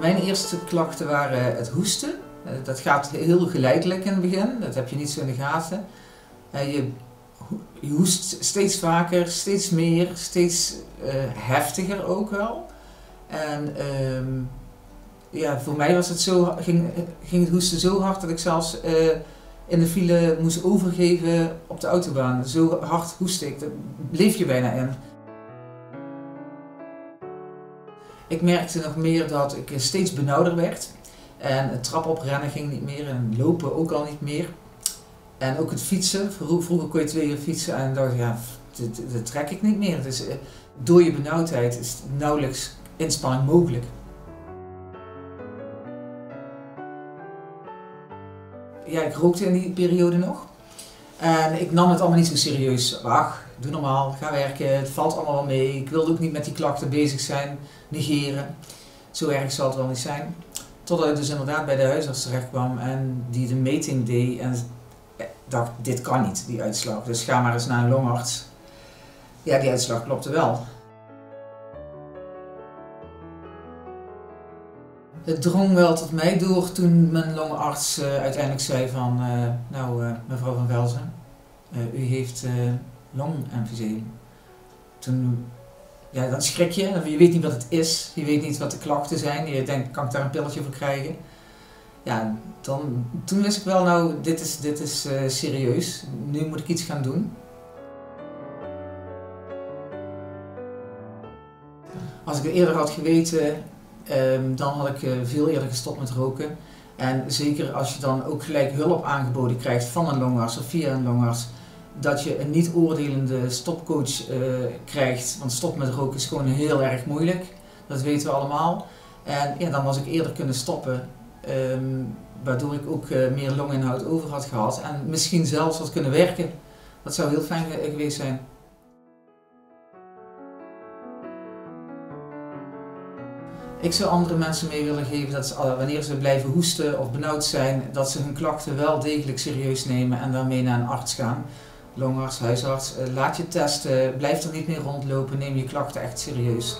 mijn eerste klachten waren het hoesten. Eh, dat gaat heel geleidelijk in het begin, dat heb je niet zo in de gaten. Eh, je, hoest steeds vaker, steeds meer, steeds uh, heftiger ook wel. En ehm, ja, voor mij was het zo, ging, ging het hoesten zo hard dat ik zelfs in de file moest overgeven op de autobaan. Zo hard hoest ik, daar bleef je bijna in. Ik merkte nog meer dat ik steeds benauwder werd. En het trap oprennen ging niet meer en lopen ook al niet meer. En ook het fietsen. Vroeger kon je twee uur fietsen en dacht ja, dat, trek ik niet meer. Dus door je benauwdheid is nauwelijks inspanning mogelijk. Ja, ik rookte in die periode nog. En ik nam het allemaal niet zo serieus. Ach, doe normaal, ga werken, het valt allemaal wel mee. Ik wilde ook niet met die klachten bezig zijn, negeren. Zo erg zal het wel niet zijn. Totdat ik dus inderdaad bij de huisarts terecht kwam en die de meting deed en dacht, dit kan niet, die uitslag. Dus ga maar eens naar een longarts. Ja, die uitslag klopte wel. Het drong wel tot mij door toen mijn longarts uh, uiteindelijk zei van, uh, nou uh, mevrouw van Velzen, u heeft longemfyseem. Toen, ja, dan schrik je, je weet niet wat het is, je weet niet wat de klachten zijn, je denkt, kan ik daar een pilletje voor krijgen? Ja, dan, toen wist ik wel, nou, dit is, dit is serieus, nu moet ik iets gaan doen. Als ik het eerder had geweten, um, dan had ik uh, veel eerder gestopt met roken. En zeker als je dan ook gelijk hulp aangeboden krijgt van een longarts of via een longarts, dat je een niet oordelende stopcoach uh, krijgt. Want stop met roken is gewoon heel erg moeilijk. Dat weten we allemaal. En ja, dan was ik eerder kunnen stoppen. Um, waardoor ik ook uh, meer longinhoud over had gehad. En misschien zelfs had kunnen werken. Dat zou heel fijn geweest zijn. Ik zou andere mensen mee willen geven dat ze, wanneer ze blijven hoesten of benauwd zijn, dat ze hun klachten wel degelijk serieus nemen en daarmee naar een arts gaan longarts, huisarts, eh, laat je testen, blijf er niet meer rondlopen, neem je klachten echt serieus.